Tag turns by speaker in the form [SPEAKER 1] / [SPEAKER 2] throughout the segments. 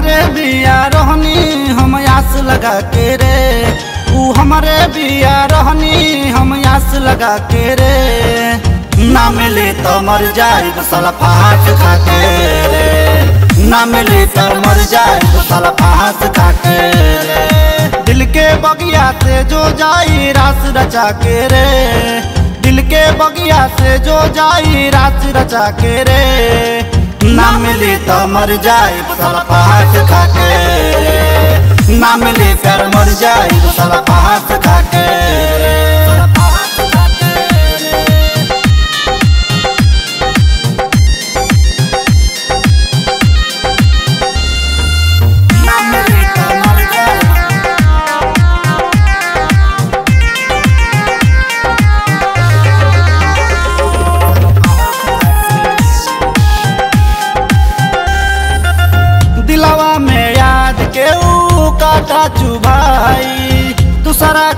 [SPEAKER 1] हमारे बिया रहनी, हम आस लगा के रे। ऊ हमारे बिया रहनी, हम आस लगा के रे। ना मिले तो मर जाए तो साला खा के ना मिले तो मर जाए तो साला फाट खा के दिल के बगिया से जो जाई रास रचा के रे। दिल के बगिया से जो जाई रास रचा के रे। ना मिली तो मर जाए सलपाट खा के ना मिली फिर मर जाए सलपाट खा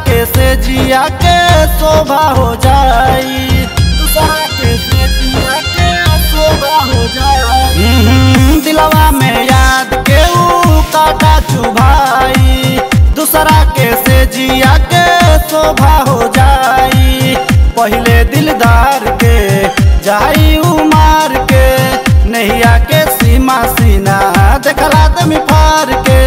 [SPEAKER 1] के से जिया के शोभा हो जाई? के से जिया के शोभा हो जाई? दिलावा में याद के ऊ काटा चुभाई। दूसरा के से जिया के शोभा हो जाई? पहले दिलदार के जाई उमार के नैया के सीमा सीना देखला दमी फार के।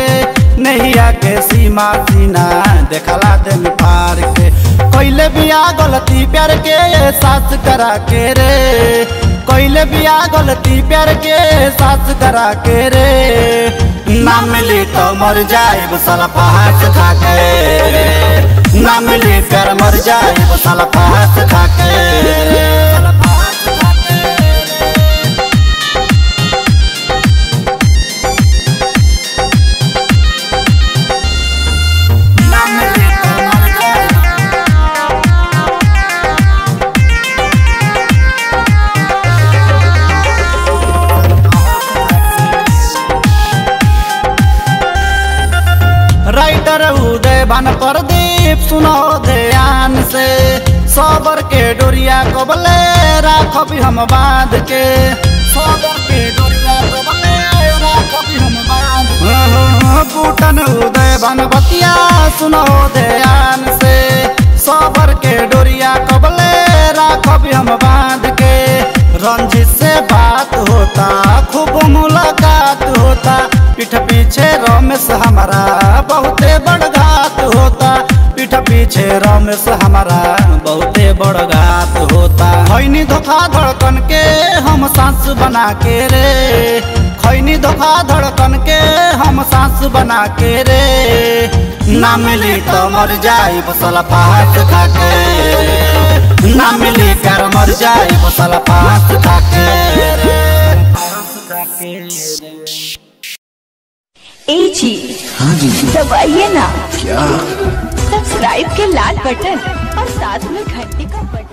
[SPEAKER 1] नैया के सीमा सीना देखला दमी फार के। कोइले बिया गलती प्यार के, सास करा के रे। कोइले बिया गलती प्यार के, सास करा के रे। ना मिली तो मर जाए साला फांस खा के ना मिली फिर मर जाए साला फांस खा के उदय बन प्रदीप सुनो ध्यान से। सबर के डोरिया कबले राखबी हम बाँध के। सबर के डोरिया को कबले राखबी हम बाँध के। बूटन उदय बन बतिया सुनो ध्यान से रमेश हमारा बहुते बड़ घात होता खैनी धोखा धड़कन के हम सांस बना के रे खैनी धोखा धड़कन के हम सांस बना के रे ना मिली तो मर जाई बसला फांस खा के ना मिली प्यार मर जाई बसला फांस खा के रे। फांस खा के रे।
[SPEAKER 2] ए जी
[SPEAKER 3] हाँ जी।
[SPEAKER 2] दबाइए ना।
[SPEAKER 3] क्या?
[SPEAKER 2] सब्सक्राइब के लाल बटन और साथ में घंटी का बटन।